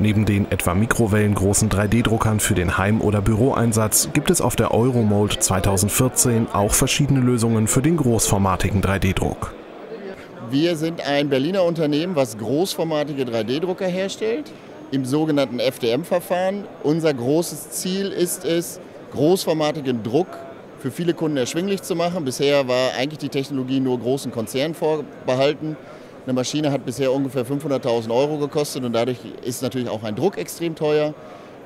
Neben den etwa mikrowellengroßen 3D-Druckern für den Heim- oder Büroeinsatz gibt es auf der Euromold 2014 auch verschiedene Lösungen für den großformatigen 3D-Druck. Wir sind ein Berliner Unternehmen, was großformatige 3D-Drucker herstellt, im sogenannten FDM-Verfahren. Unser großes Ziel ist es, großformatigen Druck für viele Kunden erschwinglich zu machen. Bisher war eigentlich die Technologie nur großen Konzernen vorbehalten. Eine Maschine hat bisher ungefähr 500.000 Euro gekostet und dadurch ist natürlich auch ein Druck extrem teuer.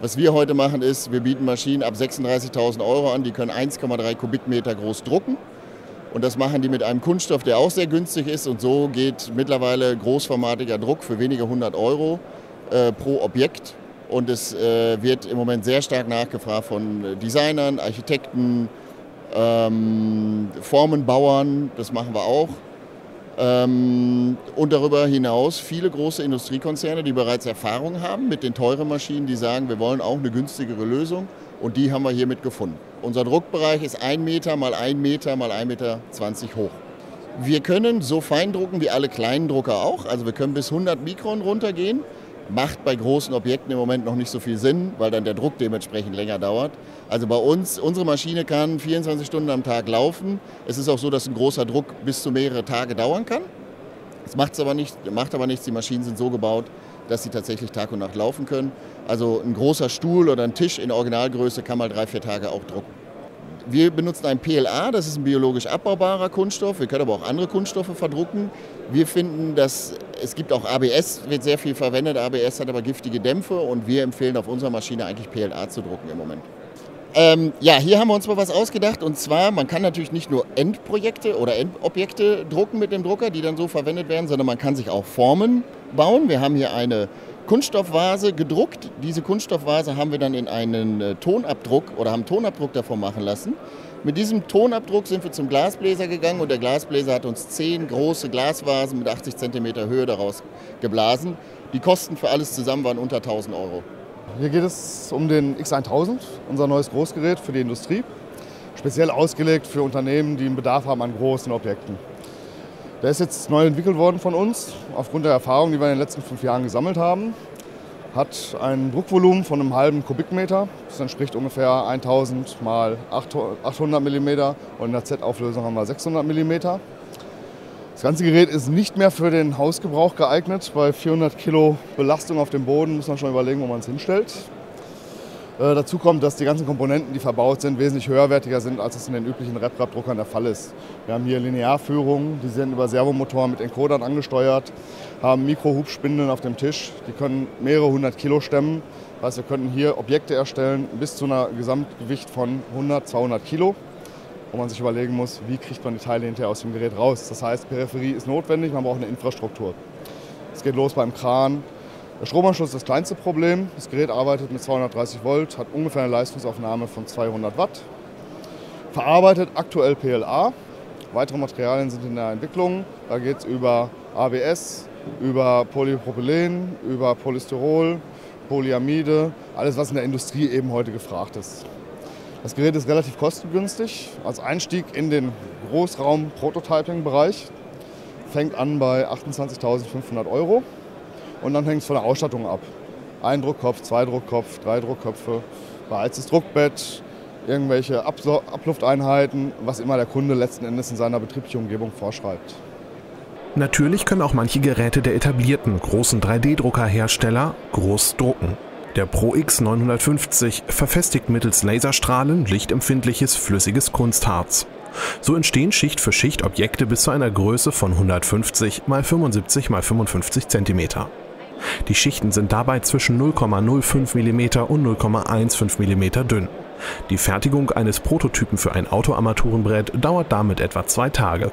Was wir heute machen ist, wir bieten Maschinen ab 36.000 Euro an, die können 1,3 Kubikmeter groß drucken. Und das machen die mit einem Kunststoff, der auch sehr günstig ist. Und so geht mittlerweile großformatiger Druck für wenige hundert Euro äh, pro Objekt. Und es äh, wird im Moment sehr stark nachgefragt von Designern, Architekten, ähm, Formenbauern. Das machen wir auch. Ähm, und darüber hinaus viele große Industriekonzerne, die bereits Erfahrung haben mit den teuren Maschinen, die sagen, wir wollen auch eine günstigere Lösung und die haben wir hiermit gefunden. Unser Druckbereich ist 1 Meter mal 1 Meter mal 1,20 Meter hoch. Wir können so fein drucken wie alle kleinen Drucker auch, also wir können bis 100 Mikron runtergehen. Macht bei großen Objekten im Moment noch nicht so viel Sinn, weil dann der Druck dementsprechend länger dauert. Also bei uns, unsere Maschine kann 24 Stunden am Tag laufen. Es ist auch so, dass ein großer Druck bis zu mehrere Tage dauern kann. Das macht's aber nicht, macht aber nichts. Die Maschinen sind so gebaut, dass sie tatsächlich Tag und Nacht laufen können. Also ein großer Stuhl oder ein Tisch in Originalgröße kann mal drei, vier Tage auch drucken. Wir benutzen ein PLA, das ist ein biologisch abbaubarer Kunststoff. Wir können aber auch andere Kunststoffe verdrucken. Wir finden, dass es gibt auch ABS, wird sehr viel verwendet. ABS hat aber giftige Dämpfe und wir empfehlen auf unserer Maschine eigentlich PLA zu drucken im Moment. Ähm, ja, hier haben wir uns mal was ausgedacht und zwar, man kann natürlich nicht nur Endprojekte oder Endobjekte drucken mit dem Drucker, die dann so verwendet werden, sondern man kann sich auch Formen bauen. Wir haben hier eine Kunststoffvase gedruckt. Diese Kunststoffvase haben wir dann in einen äh, Tonabdruck oder haben Tonabdruck davon machen lassen. Mit diesem Tonabdruck sind wir zum Glasbläser gegangen und der Glasbläser hat uns zehn große Glasvasen mit 80 cm Höhe daraus geblasen. Die Kosten für alles zusammen waren unter 1000 Euro. Hier geht es um den X1000, unser neues Großgerät für die Industrie. Speziell ausgelegt für Unternehmen, die einen Bedarf haben an großen Objekten. Der ist jetzt neu entwickelt worden von uns, aufgrund der Erfahrung, die wir in den letzten fünf Jahren gesammelt haben. Hat ein Druckvolumen von einem halben Kubikmeter. Das entspricht ungefähr 1000 mal 800 mm und in der Z-Auflösung haben wir 600 mm. Das ganze Gerät ist nicht mehr für den Hausgebrauch geeignet. Bei 400 Kilo Belastung auf dem Boden muss man schon überlegen, wo man es hinstellt. Äh, dazu kommt, dass die ganzen Komponenten, die verbaut sind, wesentlich höherwertiger sind, als es in den üblichen RepRap-Druckern der Fall ist. Wir haben hier Linearführungen, die sind über Servomotoren mit Encodern angesteuert, haben Mikrohubspindeln auf dem Tisch, die können mehrere hundert Kilo stemmen. Das heißt, wir können hier Objekte erstellen bis zu einer Gesamtgewicht von 100, 200 Kilo wo man sich überlegen muss, wie kriegt man die Teile hinterher aus dem Gerät raus. Das heißt, Peripherie ist notwendig, man braucht eine Infrastruktur. Es geht los beim Kran. Der Stromanschluss ist das kleinste Problem. Das Gerät arbeitet mit 230 Volt, hat ungefähr eine Leistungsaufnahme von 200 Watt. Verarbeitet aktuell PLA. Weitere Materialien sind in der Entwicklung. Da geht es über ABS, über Polypropylen, über Polystyrol, Polyamide, alles was in der Industrie eben heute gefragt ist. Das Gerät ist relativ kostengünstig. Als Einstieg in den Großraum-Prototyping-Bereich fängt an bei 28.500 Euro und dann hängt es von der Ausstattung ab. Ein Druckkopf, zwei Druckkopf, drei Druckköpfe, beheiztes Druckbett, irgendwelche Ablufteinheiten, was immer der Kunde letzten Endes in seiner betrieblichen Umgebung vorschreibt. Natürlich können auch manche Geräte der etablierten großen 3D-Druckerhersteller groß drucken. Der Pro X 950 verfestigt mittels Laserstrahlen lichtempfindliches flüssiges Kunstharz. So entstehen Schicht für Schicht Objekte bis zu einer Größe von 150 x 75 x 55 cm. Die Schichten sind dabei zwischen 0,05 mm und 0,15 mm dünn. Die Fertigung eines Prototypen für ein Autoarmaturenbrett dauert damit etwa zwei Tage.